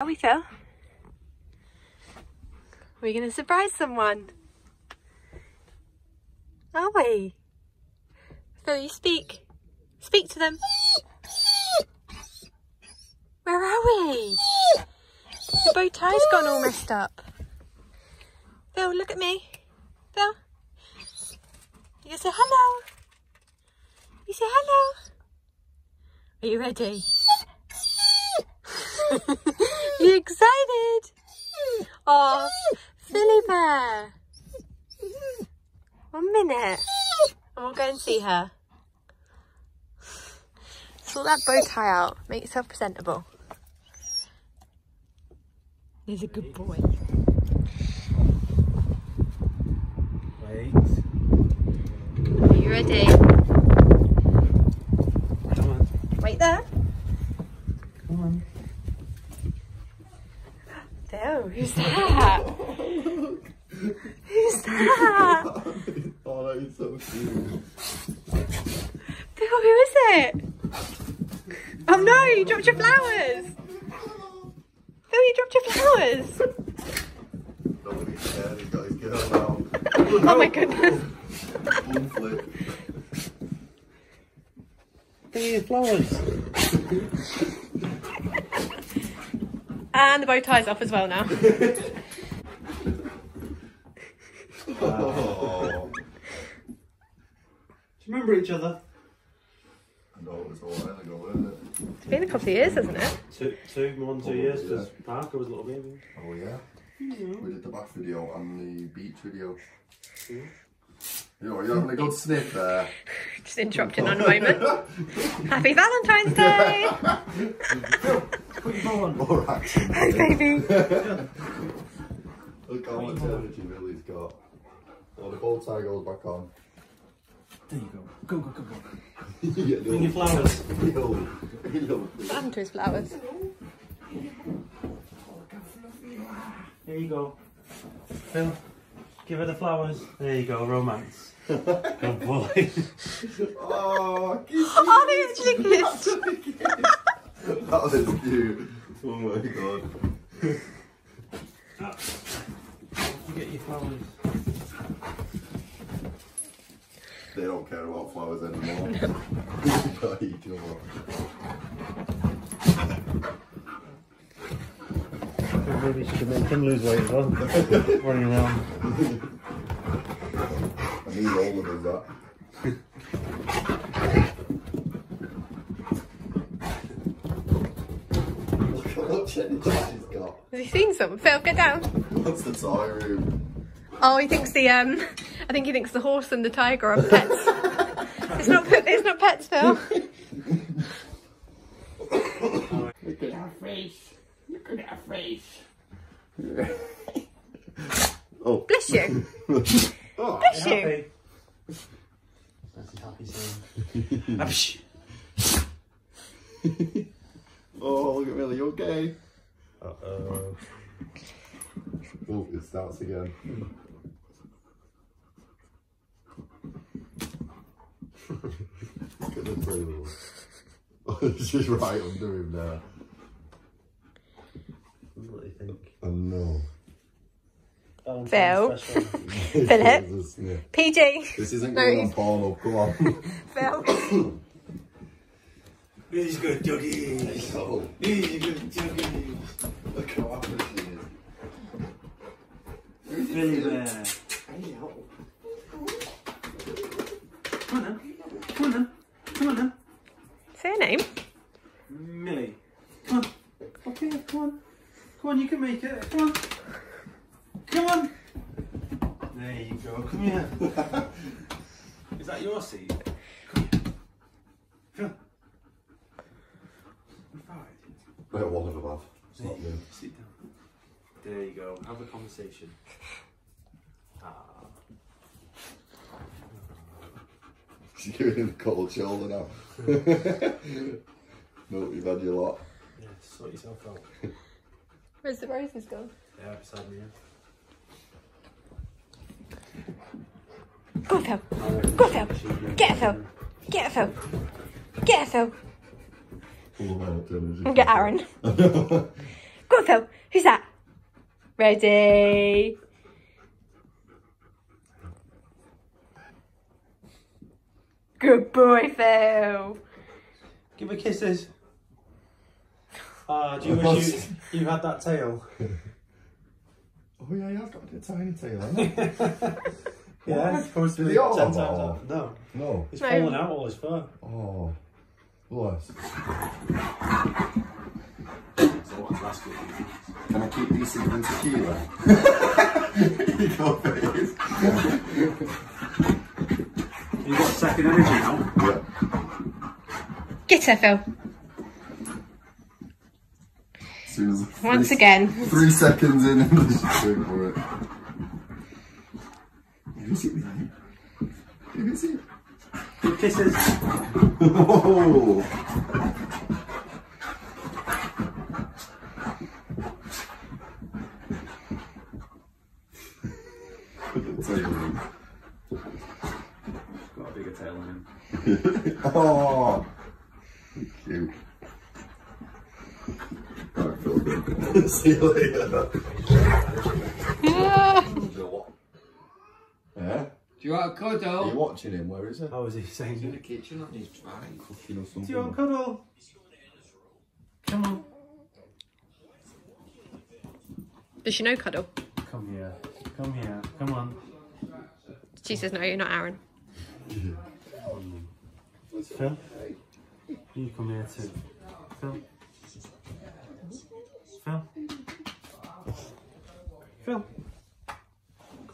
Are we, Phil? We're going to surprise someone. Are we? Phil, you speak. Speak to them. Where are we? Your bow tie's gone all messed up. Phil, look at me. Phil. You say hello. You say hello. Are you ready? you excited? Oh, Philly Bear. One minute. And we'll go and see her. Sort that bow tie out. Make yourself presentable. He's a good boy. Wait. Are you ready? Come on. Wait there. Come on. Phil, who's that? who's that? oh, that is so cute. Phil, who is it? Oh no, you dropped your flowers. Phil, you dropped your flowers. Nobody's scared, he's got his girl now. Oh my goodness. One. Give me your flowers. And the bow tie's off as well now. Oh. Do you remember each other? No, it was a while ago, wasn't it? It's been a couple of years, hasn't it? Two, two, more than two Oh, years, yeah. because Parker was a little baby. Oh, yeah. We did the bath video and the beach video. Yeah. You know, you're having a good sniff there. Just interrupting on a moment. Happy Valentine's Day! Put your bow on. More action. Hi, baby. Look how much energy Millie's got. Oh, the bow tie goes back on. There you go. Go, go, go, go. yeah, Bring your flowers. Yo, yo. What happened to his flowers? Here you go. Phil, give her the flowers. There you go, romance. Good boy. Oh, kiss Oh, they actually kissed. That was cute. Oh my god. You get your flowers. They don't care about flowers anymore. Got each other. Maybe she should make him lose weight as well. Running around. I need all of us that. Look how much energy she's got. Has he seen some? Phil, get down. What's the toy room? Oh, he thinks the um, I think he thinks the horse and the tiger are pets. it's not. It's not pets, Phil. Look at her face. Look at her face. Oh. Bless you. oh. Bless you. Happy. That's his happy sound. Oh, look at Millie, you okay? Uh-oh. Oh, it starts again. Look at the trailer. Oh, it's just right under him there. What do think? Oh no. Phil. Special. Philip. There's a sniff. PG. This isn't No, going on he's- porno, come on. Phil. He's good, doggy. oh, He's good doggy. look how happy she is. Billy Bear. Come on then. Come on then. Come on then. Say her name. Millie. Come on. Okay, come on. Come on, you can make it. Come on. Come on. There you go. Come here. Is that your seat? Come here. Phil. We're fine. Well, one of them have. It's not me. Sit down. There you go. Have a conversation. Ah. She's giving him a cold shoulder now. no, you've had your lot. Yeah, sort yourself out. Where's the roses gone? Yeah, beside me. Go Phil. Go Phil. Get her, Phil. Get her, Phil. Get her, Phil. Full of. And get Aaron. Go on, Phil. Phil. Who's that? Ready? Good boy, Phil. Give her kisses. Ah, do you wish you, you had that tail? Oh yeah, you have got a tiny tail, haven't you? Yeah, it's supposed to Did be he all ten have times that? out. No, No. it's No. falling out all his fur. Oh. Bless. So what's last week? Can I keep these in tequila? you go face. You got second energy now. Yeah. Get her, Phil. Soon as Once three- again. Three seconds in and this for it. Who's it, mate? Who's it? Give kisses. Oh. Got a bigger tail than him. oh. Cute. Alright, feel good. See you later. Ah. Yeah? Do you want a cuddle? Are you cuddle? watching him? Where is it? How is he saying? In the kitchen on his fine. Cooking or something. Do you want cuddle? Come on. Does she know cuddle? Come here. Come here. Come on. She says no, you're not Aaron. Phil. You come here too. Phil. Phil. Phil.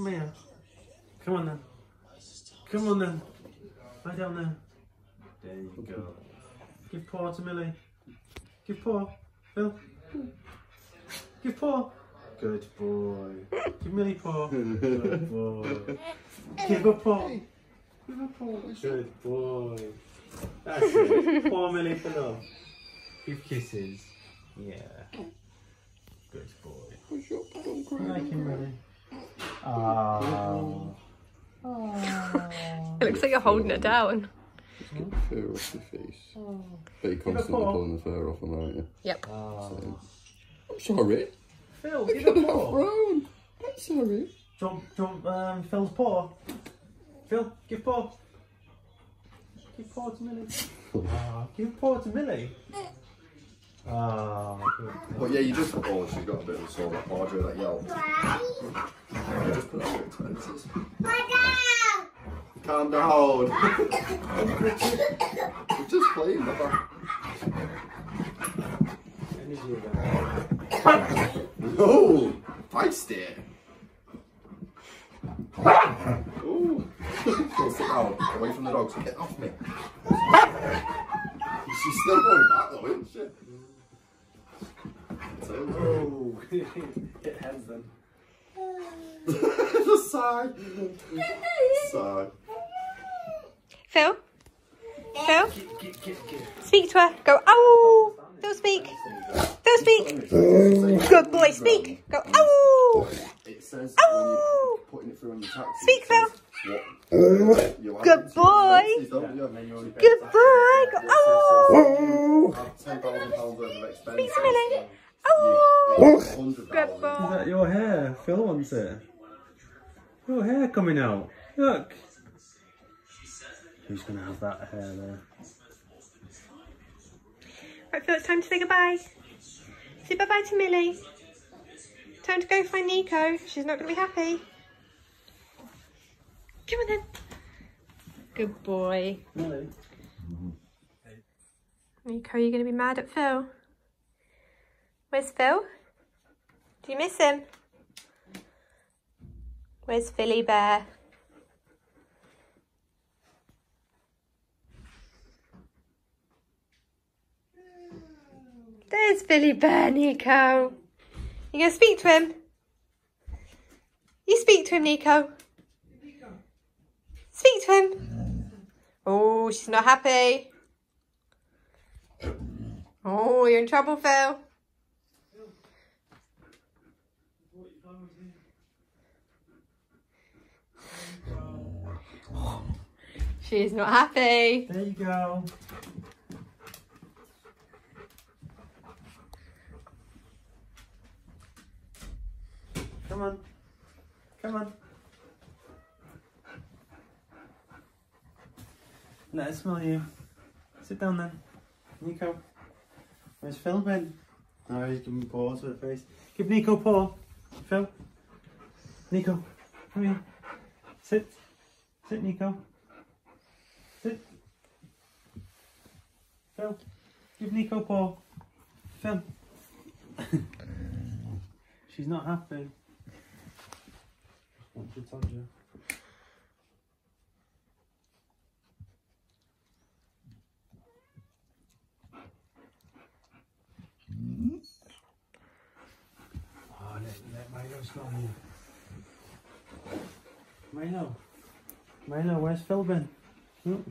Come here. Come on then. Come on then. Lie down there. There you go. Give paw to Millie. Give paw. Phil. Give paw. Good boy. Give Millie paw. Good boy. Give a paw. Give a paw. Good boy. That's it. Paw Millie for love. Give kisses. Yeah. Good boy. Like him, Millie. Ah. It looks like you're holding it down. Fur off your face. But you're constantly pulling the fur off them, aren't you? Yep. I'm sorry. Phil, give a paw. Brown. I'm sorry. Jump, jump, um, Phil's paw. Phil, give paw. Give paw to Millie. Ah, give paw to Millie. Ah, good. But yeah, you just oh, she's got a bit of a sore paw during that yell. You just put that of tenses. Calm down. We're just playing, again. No, feisty. Ooh. Go sit down, away from the dogs. Get off me. She's still going back though, isn't she? Oh, hit heads then. Just sigh. Sigh. Phil? Phil? Get, get, get, get. Speak to her. Go, ow! Phil, speak. Phil, speak. Good boy, speak. Go, ow! It says Ow! when putting it through on your taxi. Speak, it says what you'll have Good boy. expenses, don't you? Good boy. Go, ow! Have ten thousand pounds worth of expenses. Speak to Millie. You- Ow! it's 100,000. Good Is that your hair? Phil wants it. Your hair coming out. Look. Who's gonna have that hair there? Right, Phil, it's time to say goodbye. Say bye-bye to Millie. Time to go find Nico. She's not going to be happy. Come on then. Good boy. Millie. Nico, are you going to be mad at Phil? Where's Phil? Do you miss him? Where's Philly Bear? There's Philly Bear, Nico. You to speak to him? You speak to him, Nico. Speak to him. Oh, she's not happy. Oh, you're in trouble, Phil. She's not happy. There you go. Come on. Come on. Let us smell you. Sit down then. Nico. Where's Phil been? Oh, he's giving paws for the face. Give Nico a paw. Phil. Nico. Come here. Sit. Sit, Nico. Phil. Give Nico paw. Phil. She's not happy. What she told you? Oh, let, let Milo smell you. Milo. Milo, where's Phil been? Mm.